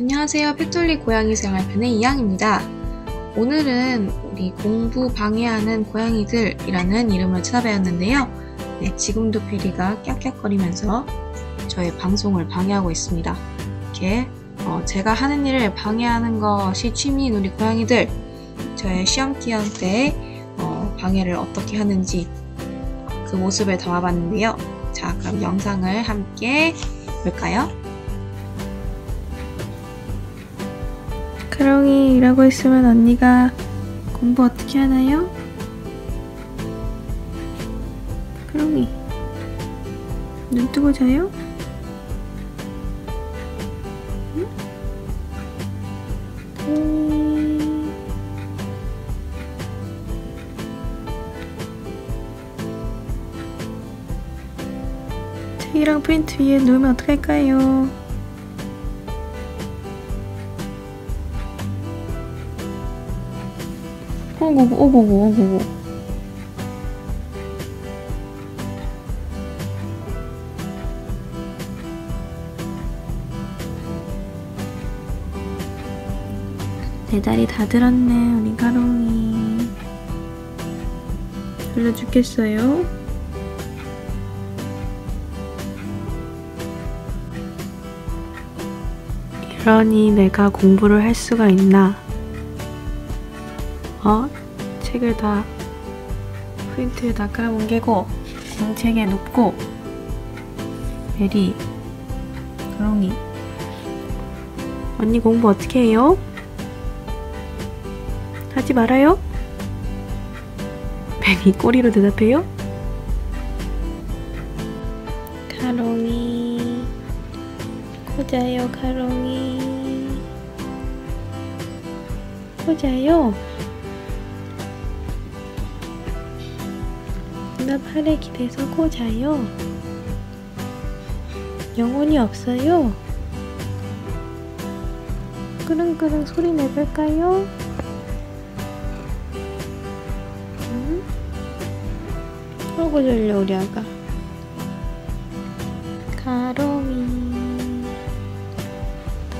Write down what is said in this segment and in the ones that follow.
안녕하세요. 팩톨리 고양이 생활편의 이양입니다. 오늘은 우리 공부 방해하는 고양이들이라는 이름을 찾아뵈었는데요. 네, 지금도 페리가 깍깍거리면서 저의 방송을 방해하고 있습니다. 이렇게 어, 제가 하는 일을 방해하는 것이 취미인 우리 고양이들 저의 시험기한 때 어, 방해를 어떻게 하는지 그 모습을 담아봤는데요. 자, 그럼 영상을 함께 볼까요? 크롱이 이러고 있으면 언니가 공부 어떻게 하나요? 크롱이 눈 뜨고 자요? 응? 크롱이 책이랑 프린트 위에 누우면 어떡할까요? 오고고 오고고. 내 다리 다 들었네 우리 가롱이. 졸려 죽겠어요? 이러니 내가 공부를 할 수가 있나 어? 책을 다 프린트에 다 깔아뭉개고 공책에 놓고 베리 그롱이 언니 공부 어떻게 해요? 하지 말아요? 베리 꼬리로 대답해요? 가롱이 코자요 가롱이 코자요 누나 팔에 기대서 코 자요. 영혼이 없어요. 끄릉끄릉 소리 내볼까요? 응? 어구 졸려 우리 아가. 가롱이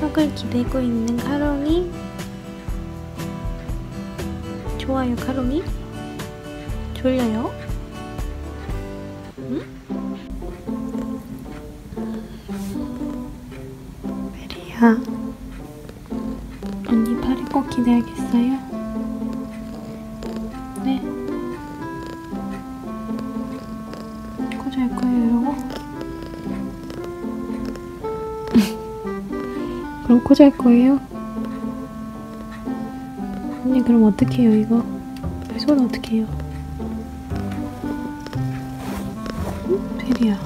턱을 기대고 있는 가롱이 좋아요 가롱이 졸려요? 베리야 언니 팔을 꼭 기대야겠어요? 네 코잘 거예요 이러고? 그럼 코 잘 거예요? 언니 그럼 어떻게 해요 이거? 손 어떻게 해요? 응? 베리야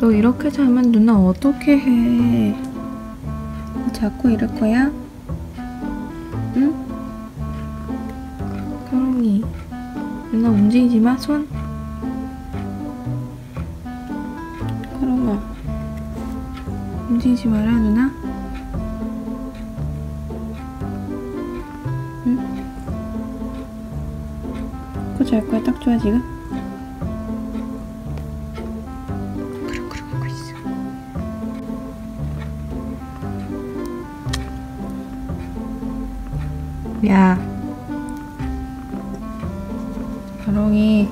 너 이렇게 자면 누나 어떻게 해? 너 자꾸 이럴 거야? 응? 가롱이 누나 움직이지 마, 손. 가롱아 움직이지 마라, 누나. 그거 잘 거야, 딱 좋아, 지금? 야, 가롱이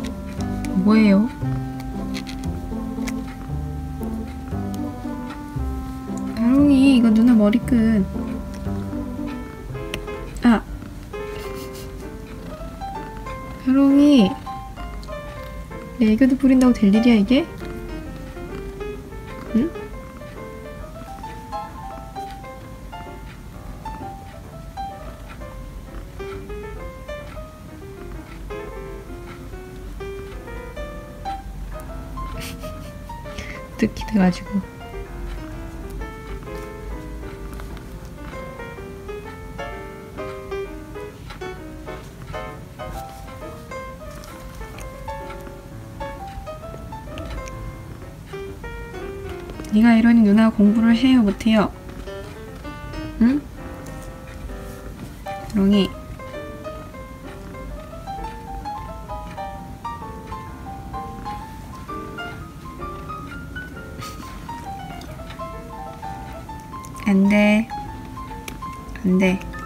뭐예요? 가롱이 이거 누나 머리끈. 내 애교도 부린다고 될 일이야 이게? 응? 듣기 돼가지고 네가 이러니 누나 공부를 해요 못해요? 응? 롱이 안돼 안돼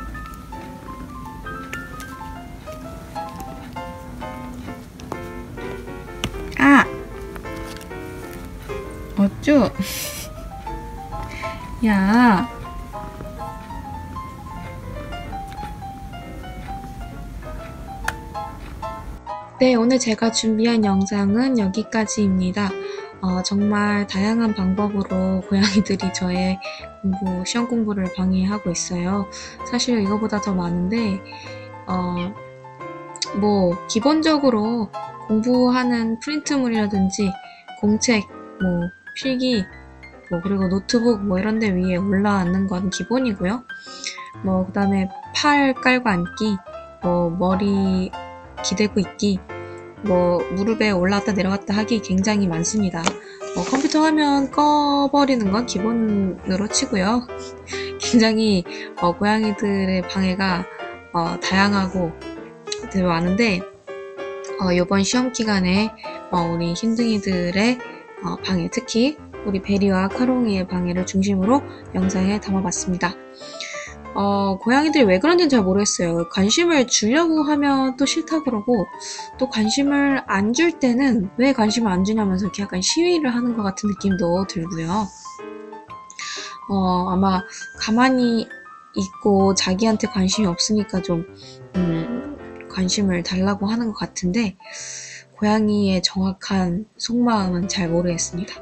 쭈? 야. 네, 오늘 제가 준비한 영상은 여기까지입니다. 어, 정말 다양한 방법으로 고양이들이 저의 공부, 시험 공부를 방해하고 있어요. 사실 이거보다 더 많은데, 어, 뭐, 기본적으로 공부하는 프린트물이라든지 공책, 뭐, 필기, 뭐, 그리고 노트북 뭐 이런 데 위에 올라앉는 건 기본이고요. 뭐, 그 다음에 팔 깔고 앉기, 뭐, 머리 기대고 있기, 뭐 무릎에 올라갔다 내려갔다 하기 굉장히 많습니다. 뭐 컴퓨터 화면 꺼버리는 건 기본으로 치고요. 굉장히 어, 고양이들의 방해가 어, 다양하고 되게 많은데 어, 이번 시험 기간에 어, 우리 흰둥이들의 어, 방해, 특히 우리 베리와 카롱이의 방해를 중심으로 영상에 담아봤습니다. 어, 고양이들이 왜 그런지는 잘 모르겠어요. 관심을 주려고 하면 또 싫다 그러고, 또 관심을 안 줄 때는 왜 관심을 안 주냐면서 이렇게 약간 시위를 하는 것 같은 느낌도 들고요. 어, 아마 가만히 있고 자기한테 관심이 없으니까 좀, 음, 관심을 달라고 하는 것 같은데, 고양이의 정확한 속마음은 잘 모르겠습니다.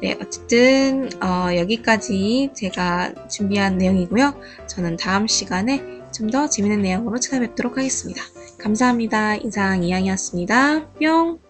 네, 어쨌든 어, 여기까지 제가 준비한 내용이고요. 저는 다음 시간에 좀 더 재밌는 내용으로 찾아뵙도록 하겠습니다. 감사합니다. 이상 이양이었습니다. 뿅!